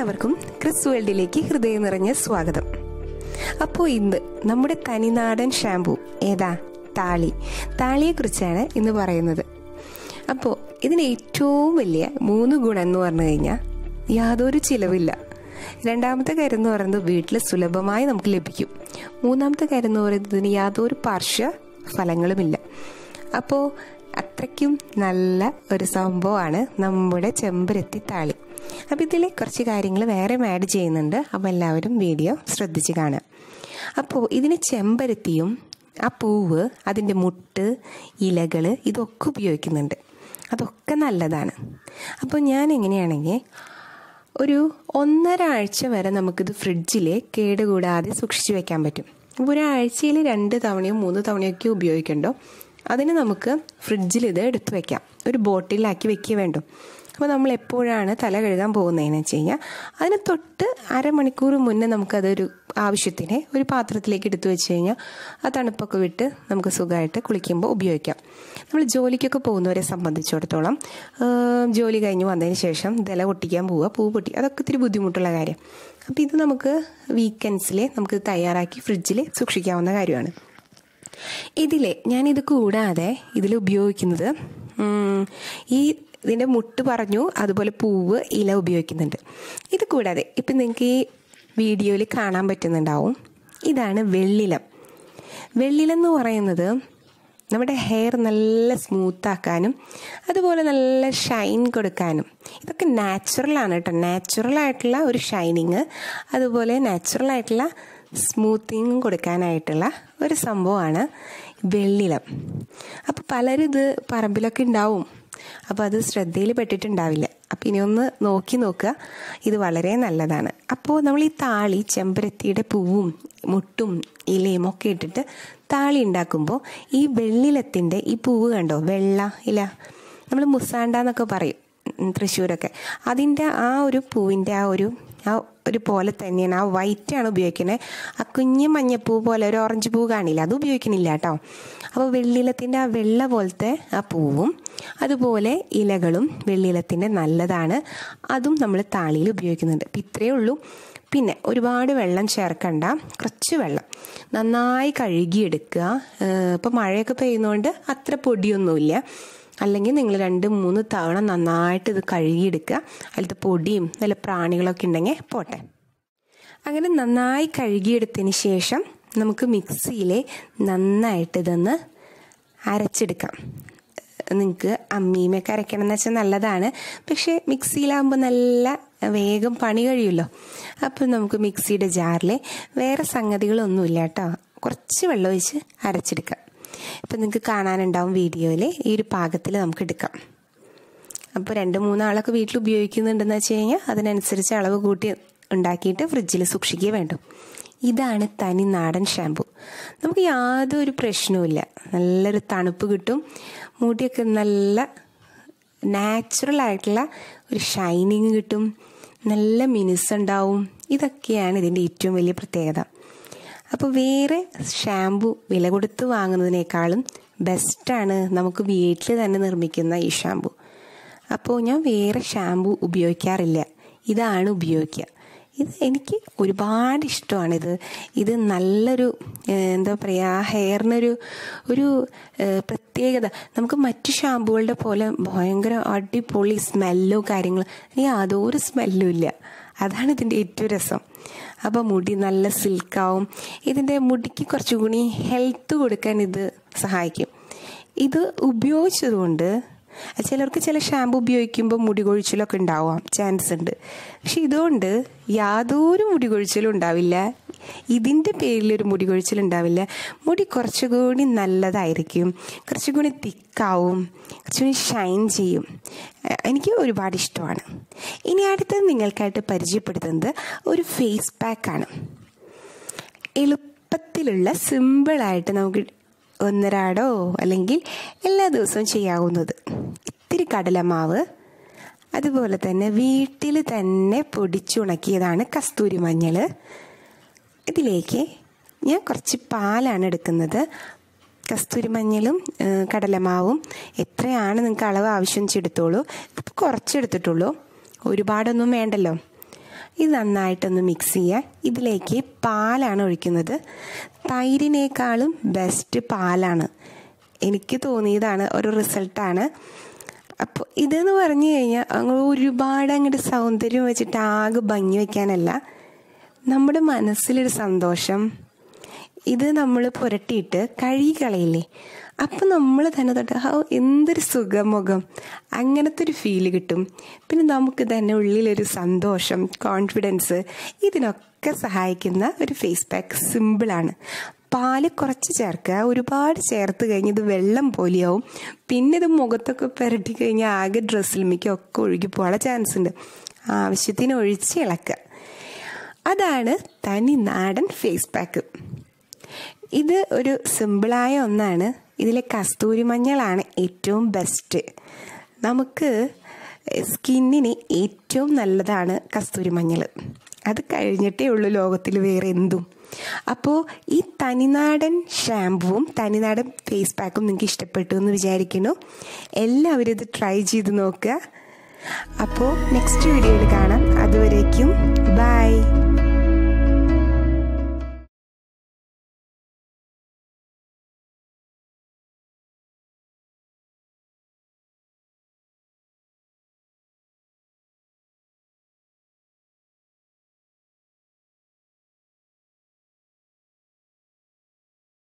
എല്ലാവർക്കും ക്രിസ് വേൾഡിലേക്ക് ഹൃദയം നിറഞ്ഞ സ്വാഗതം. അപ്പോൾ ഇന്ന് നമ്മുടെ തനിനാടൻ ഷാമ്പു ഏതാ? താളി. താളിയെക്കുറിച്ചാണ് ഇന്ന് പറയുന്നത്. അപ്പോൾ ഇതിന് ഏറ്റവും വലിയ മൂന്ന് ഗുണം എന്ന് പറഞ്ഞു കഴിഞ്ഞാൽ യാതൊരു ചിലവില്ല. രണ്ടാമത്തെ കാര്യം എന്ന് പറയുന്നത് വീട്ടിൽ സുലഭമായി നമുക്ക് ലഭിക്കും. മൂന്നാമത്തെ കാര്യം എന്ന് പറയുന്നത് ഇതിന് യാതൊരു പാർശ്വ ഫലങ്ങളുമില്ല. അപ്പോൾ അത്രയ്ക്കും നല്ല ഒരു സംഭവമാണ് നമ്മുടെ ചെമ്പരത്തി താളി. അപ്പോൾ ഇതിൽ കുറച്ച് കാര്യങ്ങൾ വേറെ ആഡ് ചെയ്യുന്നുണ്ട്. അപ്പോൾ എല്ലാവരും വീഡിയോ ശ്രദ്ധിച്ച് കാണുക. അപ്പോൾ ഇതിന് ചെമ്പരത്തിയും ആ പൂവ് അതിന്റെ മുട്ട് ഇലകൾ ഇതൊക്കെ ഉപയോഗിക്കുന്നുണ്ട്. അതൊക്കെ നല്ലതാണ്. അപ്പോൾ ഞാൻ എങ്ങനെയാണെങ്കിൽ ഒരു ഒന്നര ആഴ്ച വരെ നമുക്കിത് ഫ്രിഡ്ജിൽ കേടുകൂടാതെ സൂക്ഷിച്ചു വെക്കാൻ പറ്റും. ഒരാഴ്ചയിൽ രണ്ട് തവണയോ മൂന്ന് തവണയോ ഒക്കെ ഉപയോഗിക്കണ്ടോ? അതിന് നമുക്ക് ഫ്രിഡ്ജിൽ ഇത് എടുത്തു വെക്കാം. ഒരു ബോട്ടിലാക്കി വെക്കുക വേണ്ടു. അപ്പോൾ നമ്മൾ എപ്പോഴാണ് തല കഴുകാൻ പോകുന്നതെന്ന് വെച്ച് കഴിഞ്ഞാൽ അതിന് തൊട്ട് അരമണിക്കൂർ മുന്നേ നമുക്കതൊരു ആവശ്യത്തിന് ഒരു പാത്രത്തിലേക്ക് എടുത്തു വെച്ച് കഴിഞ്ഞാൽ ആ തണുപ്പൊക്കെ വിട്ട് നമുക്ക് സുഖമായിട്ട് കുളിക്കുമ്പോൾ ഉപയോഗിക്കാം. നമ്മൾ ജോലിക്കൊക്കെ പോകുന്നവരെ സംബന്ധിച്ചിടത്തോളം ജോലി കഴിഞ്ഞ് വന്നതിന് ശേഷം ഇല പൊട്ടിക്കാൻ പോവുക പൂ പൊട്ടി അതൊക്കെ ഇത്തിരി ബുദ്ധിമുട്ടുള്ള കാര്യം. അപ്പോൾ ഇത് നമുക്ക് വീക്കെൻഡ്സിൽ നമുക്ക് തയ്യാറാക്കി ഫ്രിഡ്ജിൽ സൂക്ഷിക്കാവുന്ന കാര്യമാണ്. ഇതിലെ ഞാനിത് കൂടാതെ ഇതിൽ ഉപയോഗിക്കുന്നത് ഈ ഇതിന്റെ മുട്ട് പറഞ്ഞു അതുപോലെ പൂവ് ഇല ഉപയോഗിക്കുന്നുണ്ട്. ഇത് കൂടാതെ ഇപ്പം നിങ്ങൾക്ക് ഈ വീഡിയോയിൽ കാണാൻ പറ്റുന്നുണ്ടാവും. ഇതാണ് വെള്ളിലം. വെള്ളിലം എന്ന് പറയുന്നത് നമ്മുടെ ഹെയർ നല്ല സ്മൂത്താക്കാനും അതുപോലെ നല്ല ഷൈൻ കൊടുക്കാനും. ഇതൊക്കെ നാച്ചുറലാണ് കേട്ടോ. നാച്ചുറൽ ആയിട്ടുള്ള ഒരു ഷൈനിങ് അതുപോലെ നാച്ചുറൽ ആയിട്ടുള്ള സ്മൂത്തിങ് കൊടുക്കാനായിട്ടുള്ള ഒരു സംഭവമാണ് വെള്ളിലം. അപ്പോൾ പലരും ഇത് പറമ്പിലൊക്കെ ഉണ്ടാവും. അപ്പോൾ അത് ശ്രദ്ധയിൽ പെട്ടിട്ടുണ്ടാവില്ല. അപ്പം ഇനി ഒന്ന് നോക്കി നോക്കുക. ഇത് വളരെ നല്ലതാണ്. അപ്പോൾ നമ്മൾ ഈ താളി ചെമ്പരത്തിയുടെ പൂവും മുട്ടും ഇലയും ഒക്കെ ഇട്ടിട്ട് താളി ഉണ്ടാക്കുമ്പോൾ ഈ വെള്ളിലത്തിന്റെ ഈ പൂവ് കണ്ടോ? വെള്ള ഇല. നമ്മൾ മുസാണ്ട എന്നൊക്കെ പറയും തൃശ്ശൂരൊക്കെ. അതിന്റെ ആ ഒരു പൂവിന്റെ ആ ഒരു ആ ഒരു പോലെ തന്നെയാണ് ആ വൈറ്റ് ആണ് ഉപയോഗിക്കുന്നത് ആ കുഞ്ഞു മഞ്ഞപ്പൂ പോലെ ഒരു ഓറഞ്ച് പൂ കാണില്ല? അത് ഉപയോഗിക്കുന്നില്ല കേട്ടോ. അപ്പോൾ വെള്ളിലത്തിന്റെ ആ വെള്ള പോലത്തെ ആ പൂവും അതുപോലെ ഇലകളും വെള്ളിയിലത്തിന്റെ നല്ലതാണ്. അതും നമ്മൾ താളിയിൽ ഉപയോഗിക്കുന്നുണ്ട്. അപ്പം ഇത്രയേ ഉള്ളൂ. പിന്നെ ഒരുപാട് വെള്ളം ചേർക്കണ്ട. കുറച്ച് വെള്ളം. നന്നായി കഴുകിയെടുക്കുക. ഇപ്പോൾ മഴയൊക്കെ പെയ്യുന്നതുകൊണ്ട് അത്ര പൊടിയൊന്നുമില്ല. അല്ലെങ്കിൽ നിങ്ങൾ രണ്ട് മൂന്ന് തവണ നന്നായിട്ട് ഇത് കഴുകിയെടുക്കുക. അതിലത്തെ പൊടിയും നല്ല പ്രാണികളൊക്കെ ഉണ്ടെങ്കിൽ പോട്ടെ. അങ്ങനെ നന്നായി കഴുകിയെടുത്തതിന് ശേഷം നമുക്ക് മിക്സിയിലെ നന്നായിട്ട് ഇതൊന്ന് അരച്ചെടുക്കാം. നിങ്ങൾക്ക് അമ്മീമയൊക്കെ അരയ്ക്കണം എന്ന് വെച്ചാൽ നല്ലതാണ്. പക്ഷേ മിക്സിയിലാകുമ്പോൾ നല്ല വേഗം പണി കഴിയുമല്ലോ. അപ്പോൾ നമുക്ക് മിക്സിയുടെ ജാറിൽ വേറെ സംഗതികളൊന്നുമില്ല കേട്ടോ. കുറച്ച് വെള്ളം ഒഴിച്ച് അരച്ചെടുക്കാം. ഇപ്പം നിങ്ങൾക്ക് കാണാനുണ്ടാവും വീഡിയോയിൽ ഈ ഒരു പാകത്തിൽ നമുക്ക് എടുക്കാം. അപ്പോൾ രണ്ട് മൂന്നാളൊക്കെ വീട്ടിൽ ഉപയോഗിക്കുന്നുണ്ടെന്ന് വെച്ച് കഴിഞ്ഞാൽ അതിനനുസരിച്ച് അളവ് കൂട്ടി ഉണ്ടാക്കിയിട്ട് ഫ്രിഡ്ജിൽ സൂക്ഷിക്കുകയും വേണ്ടു. ഇതാണ് തനി നാടൻ ഷാമ്പു നമുക്ക് യാതൊരു പ്രശ്നവുമില്ല നല്ലൊരു തണുപ്പ് കിട്ടും. മുടിയൊക്കെ നല്ല നാച്ചുറൽ ആയിട്ടുള്ള ഒരു ഷൈനിങ് കിട്ടും. നല്ല മിനുസുണ്ടാവും ഇതൊക്കെയാണ് ഇതിന്റെ ഏറ്റവും വലിയ പ്രത്യേകത. അപ്പോൾ വേറെ ഷാമ്പു വില കൊടുത്ത് വാങ്ങുന്നതിനേക്കാളും ബെസ്റ്റാണ് നമുക്ക് വീട്ടിൽ തന്നെ നിർമ്മിക്കുന്ന ഈ ഷാമ്പു അപ്പോൾ ഞാൻ വേറെ ഷാമ്പു ഉപയോഗിക്കാറില്ല. ഇതാണ് ഉപയോഗിക്കുക. ഇത് എനിക്ക് ഒരുപാട് ഇഷ്ടമാണിത്. ഇത് നല്ലൊരു എന്താ പറയുക ഹെയറിനൊരു ഒരു പ്രത്യേകത. നമുക്ക് മറ്റു ഷാമ്പുകളുടെ പോലെ ഭയങ്കര അടിപൊളി സ്മെല്ലോ കാര്യങ്ങളോ യാതൊരു സ്മെല്ലും ഇല്ല. അതാണ് ഇതിന്റെ ഏറ്റവും രസം. അപ്പോൾ മുടി നല്ല സിൽക്കാവും. ഇതിന്റെ മുടിക്ക് കുറച്ചുകൂടി ഹെൽത്ത് കൊടുക്കാൻ ഇത് സഹായിക്കും. ഇത് ഉപയോഗിച്ചതുകൊണ്ട് ചിലർക്ക് ചില ഷാമ്പു ഉപയോഗിക്കുമ്പോൾ മുടി കൊഴിച്ചിലൊക്കെ ഉണ്ടാവാം. ചാൻസ് ഉണ്ട്. പക്ഷെ ഇതുകൊണ്ട് യാതൊരു മുടി കൊഴിച്ചിലും ഉണ്ടാവില്ല. ഇതിന്റെ പേരിലൊരു മുടി കൊഴിച്ചിലുണ്ടാവില്ല മുടി കുറച്ചുകൂടി നല്ലതായിരിക്കും. കുറച്ചുകൂടി തിക്കാവും. കുറച്ചുകൂടി ഷൈൻ ചെയ്യും. എനിക്ക് ഒരുപാട് ഇഷ്ടമാണ്. ഇനി അടുത്തത് നിങ്ങൾക്കായിട്ട് പരിചയപ്പെടുത്തുന്നത് ഒരു ഫേസ് പാക്കാണ് എളുപ്പത്തിലുള്ള സിമ്പിളായിട്ട് നമുക്ക് ഒന്നരാടോ അല്ലെങ്കിൽ എല്ലാ ദിവസവും ചെയ്യാവുന്നത്. ഇത്തിരി കടലമാവ് അതുപോലെ തന്നെ വീട്ടിൽ തന്നെ പൊടിച്ചുണക്കിയതാണ് കസ്തൂരി മഞ്ഞൾ ഇതിലേക്ക് ഞാൻ കുറച്ച് പാലാണ് എടുക്കുന്നത്. കസ്തൂരി മഞ്ഞളും കടലമാവും. എത്രയാണ് നിങ്ങൾക്ക് അളവ് ആവശ്യം വെച്ചെടുത്തോളൂ. ഇതിപ്പോൾ കുറച്ചെടുത്തിട്ടുള്ളൂ ഒരുപാടൊന്നും വേണ്ടല്ലോ. ഇത് നന്നായിട്ടൊന്ന് മിക്സ് ചെയ്യുക. ഇതിലേക്ക് പാലാണ് ഒഴിക്കുന്നത്. തൈരിനേക്കാളും ബെസ്റ്റ് പാലാണ്. എനിക്ക് തോന്നിയതാണ് ഒരു റിസൾട്ടാണ് അപ്പോൾ ഇതെന്ന് പറഞ്ഞു കഴിഞ്ഞാൽ അങ്ങ് ഒരുപാട് അങ്ങോട്ട് സൗന്ദര്യം വെച്ചിട്ട് ആകെ ഭംഗി വയ്ക്കാനല്ല നമ്മുടെ മനസ്സിലൊരു സന്തോഷം. ഇത് നമ്മൾ പുരട്ടിയിട്ട് കഴുകി കളയില്ലേ? അപ്പം നമ്മൾ തന്നെ തൊട്ട് ഹൗ എന്തൊരു സുഖമുഖം. അങ്ങനത്തെ ഒരു ഫീൽ കിട്ടും. പിന്നെ നമുക്ക് തന്നെ ഉള്ളിലൊരു സന്തോഷം കോൺഫിഡൻസ് ഇതിനൊക്കെ സഹായിക്കുന്ന ഒരു ഫേസ് പാക്ക് സിമ്പിളാണ് പാൽ കുറച്ച് ചേർക്കുക. ഒരുപാട് ചേർത്ത് കഴിഞ്ഞ് ഇത് വെള്ളം പോലെയാവും. പിന്നെ ഇത് മുഖത്തൊക്കെ പുരട്ടി കഴിഞ്ഞാൽ ആകെ ഡ്രസ്സിലുമിക്കും ഒക്കെ ഒഴുകി പോകാനുള്ള ചാൻസ് ഉണ്ട്. ആവശ്യത്തിന് ഒഴിച്ച് ഇളക്കുക. അതാണ് തനി നാടൻ ഫേസ് പാക്ക് ഇത് ഒരു സിമ്പിളായ ഒന്നാണ്. ഇതിലെ കസ്തൂരി മഞ്ഞളാണ് ഏറ്റവും ബെസ്റ്റ് നമുക്ക് സ്കിന്നിന് ഏറ്റവും നല്ലതാണ് കസ്തൂരി മഞ്ഞൾ. അത് കഴിഞ്ഞിട്ടേ ഉള്ളൂ ലോകത്തിൽ വേറെ എന്തും. അപ്പോൾ ഈ തനിനാടൻ ഷാമ്പുവും തനിനാടൻ ഫേസ് പാക്കും നിങ്ങൾക്ക് ഇഷ്ടപ്പെട്ടു എന്ന് വിചാരിക്കുന്നു. എല്ലാവരും ഇത് ട്രൈ ചെയ്ത് നോക്കുക. അപ്പോൾ നെക്സ്റ്റ് വീഡിയോയിൽ കാണാം. അതുവരേക്കും ബൈ